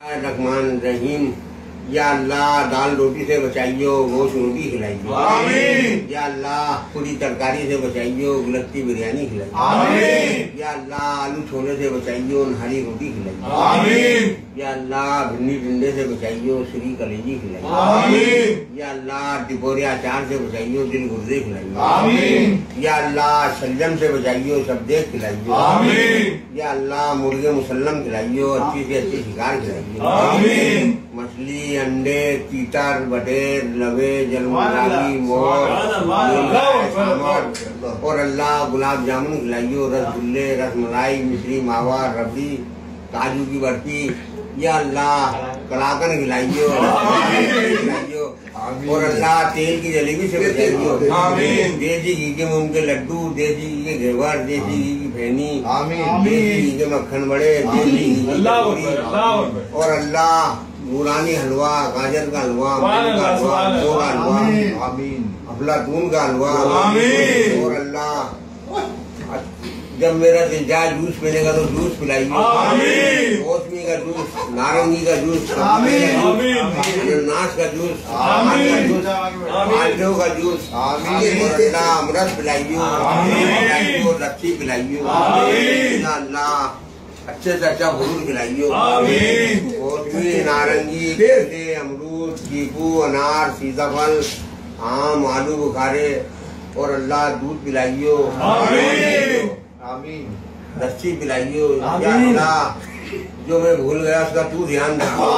रहमान रहीम या अल्लाह दाल रोटी से बचाइयो गोश रोटी खिलाइयो। या अल्लाह पूरी तरकारी से बचाइयो गुलती बिरयानी खिलाइयो। या अल्लाह आलू छोले से बचाइयो नहारी रोटी खिलाइयो या अल्लाह भिंडी टिंडे से बचाइयो श्री कलेजी खिलाइयो आमीन। या अल्लाह अचार से बचाइयो दिल गुर्दे खिलाइयो या अल्लाह शलजम से बचाइयो सबदेख खिलाइयो आमीन। या अल्लाह मुर्गे मुसल्लम खिलाइयो अच्छी से अच्छी शिकार खिलाइयो मछली अंडे तीतर बटेर लवे जलमुरागी मोर और अल्लाह गुलाब जामुन खिलाइयो रसगुल्ले रसमलाई मिश्री मावा रबड़ी काजू की बर्फ़ी या अल्लाह कलाकन खिलाइयो खिलाइयो और अल्लाह तेल की जलेबी से बचाइयो देसी घी के मूंग के लड्डू देसी घी के घेवर देसी घी की फैनी आमीन। देसी घी के मक्खन बड़े देसी घी की। और अल्लाह नूरानी हलवा गाजर का हलवा मूंग का हलवा सुभान का हलवा आमीन। अफलातून का हलवा आमीन। और अल्लाह जब मेरा दिल जाए जूस पीने का तो जूस पिलाइए मौसमी का जूस नारंगी का जूस आमीन। आमीन। नाश का जूस आमीन। का जूस आलू का जूस आमीन। और अल्लाह अमृत पिलाइयो आमीन। पिलाइयो लस्सी पिलाइयो अल्लाह अच्छे से अच्छा फूल खिलाइयो। आमीन। मौसमी नारंगी केले अमरूद चीकू अनार सीताफल आम आलू बुखारे और अल्लाह दूध पिलाइयो। आमीन। आमीन। लस्सी पिलाइयो। अल्लाह जो मैं भूल गया उसका तू ध्यान रखो।